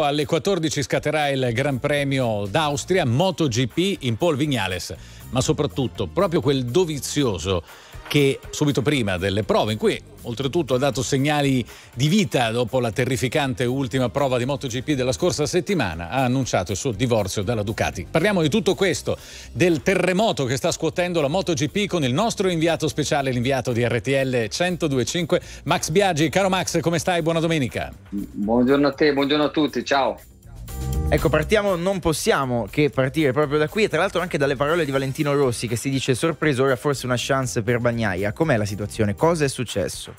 Alle 14 scatterà il Gran Premio d'Austria MotoGP in Paul Vignales, ma soprattutto proprio quel dovizioso che subito prima delle prove, in cui oltretutto ha dato segnali di vita dopo la terrificante ultima prova di MotoGP della scorsa settimana, ha annunciato il suo divorzio dalla Ducati. Parliamo di tutto questo, del terremoto che sta scuotendo la MotoGP con il nostro inviato speciale, l'inviato di RTL 1025, Max Biaggi. Caro Max, come stai? Buona domenica. Buongiorno a te, buongiorno a tutti, ciao. Ecco, partiamo, non possiamo che partire proprio da qui e tra l'altro anche dalle parole di Valentino Rossi che si dice sorpreso, ora forse una chance per Bagnaia. Com'è la situazione? Cosa è successo?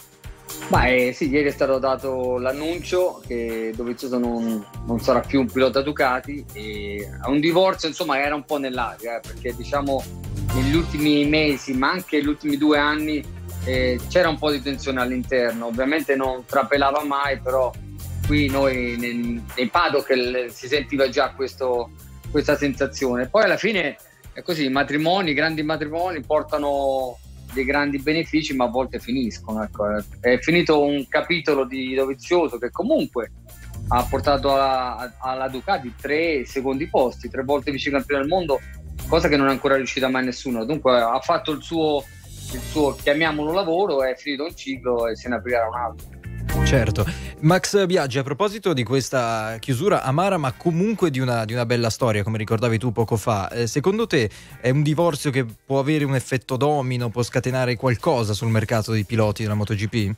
Beh, sì, ieri è stato dato l'annuncio che Dovizioso non, non sarà più un pilota Ducati e un divorzio insomma era un po' nell'aria eh, perché diciamo negli ultimi mesi ma anche negli ultimi due anni eh, c'era un po' di tensione all'interno, ovviamente non trapelava mai però qui noi nei, nei paddock si sentiva già questo, questa sensazione. Poi alla fine è così, i matrimoni, i grandi matrimoni portano dei grandi benefici ma a volte finiscono. Ecco. È finito un capitolo di Dovizioso che comunque ha portato alla, alla Ducati tre secondi posti, tre volte vice campione del mondo, cosa che non è ancora riuscita mai nessuno. Dunque ha fatto il suo, il suo chiamiamolo lavoro, è finito un ciclo e se ne aprirà un altro. Certo. Max Biaggi, a proposito di questa chiusura amara ma comunque di una, di una bella storia, come ricordavi tu poco fa, eh, secondo te è un divorzio che può avere un effetto domino, può scatenare qualcosa sul mercato dei piloti della MotoGP?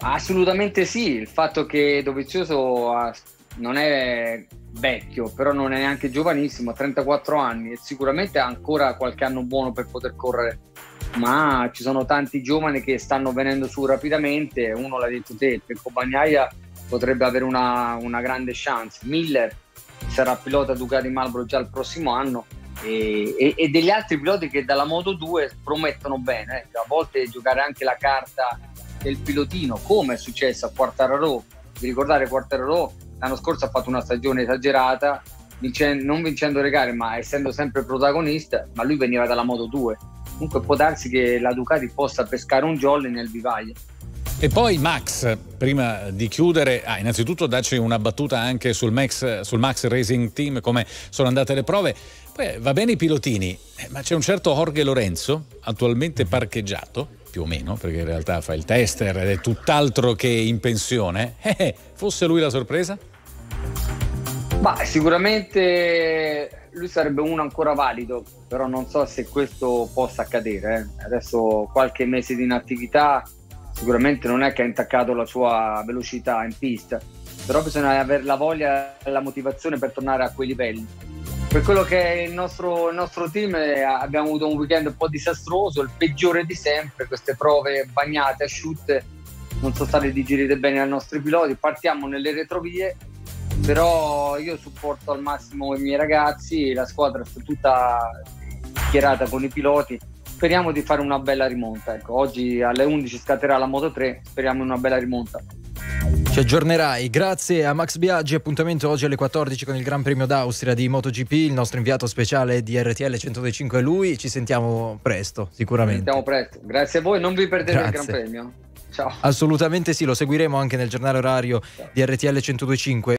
Assolutamente sì, il fatto che Dovizioso non è vecchio, però non è neanche giovanissimo, ha 34 anni e sicuramente ha ancora qualche anno buono per poter correre ma ci sono tanti giovani che stanno venendo su rapidamente, uno l'ha detto te, Pecco Bagnaia potrebbe avere una, una, grande chance, Miller sarà pilota Ducati Marlboro già il prossimo anno. E, e, e, degli altri piloti che dalla Moto 2 promettono bene, eh. a volte giocare anche la carta del pilotino come è successo a Quartararo, vi ricordate Quartararo l'anno scorso ha fatto una stagione esagerata vincendo, non vincendo le gare ma essendo sempre protagonista ma lui veniva dalla Moto 2 comunque può darsi che la Ducati possa pescare un jolly nel vivaio. E poi Max, prima di chiudere, ah, innanzitutto dacci una battuta anche sul Max, sul Max Racing Team, come sono andate le prove. Poi va bene i pilotini, eh, ma c'è un certo Jorge Lorenzo, attualmente parcheggiato, più o meno, perché in realtà fa il tester ed è tutt'altro che in pensione. Eh, eh, fosse lui la sorpresa? Ma sicuramente lui sarebbe uno ancora valido, però non so se questo possa accadere. Eh. Adesso qualche mese di inattività sicuramente non è che ha intaccato la sua velocità in pista, però bisogna avere la voglia e la motivazione per tornare a quei livelli. Per quello che è il nostro, il nostro team eh, abbiamo avuto un weekend un po' disastroso, il peggiore di sempre, queste prove bagnate, asciutte, non sono state digerite bene ai nostri piloti, partiamo nelle retrovie però io supporto al massimo i miei ragazzi, la squadra sta tutta schierata con i piloti. Speriamo di fare una bella rimonta. Ecco, oggi alle 11 scatterà la Moto 3, speriamo in una bella rimonta. Ci aggiornerai. Grazie a Max Biaggi. Appuntamento oggi alle 14 con il Gran Premio d'Austria di MotoGP. Il nostro inviato speciale di RTL 125 è lui. Ci sentiamo presto, sicuramente. Ci sentiamo presto. Grazie a voi. Non vi perdete Grazie. il Gran Premio. Ciao. Assolutamente sì, lo seguiremo anche nel giornale orario Ciao. di RTL 125.